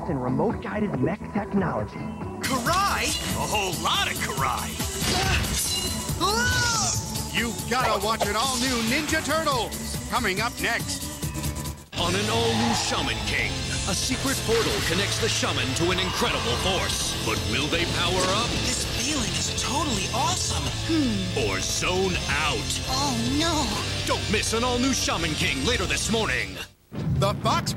advanced in remote-guided mech technology. Karai? A whole lot of Karai. You gotta watch an all-new Ninja Turtles. Coming up next. On an all-new Shaman King, a secret portal connects the shaman to an incredible force. But will they power up This feeling is totally awesome. Hmm. or zone out? Oh no! Don't miss an all-new Shaman King later this morning. The Fox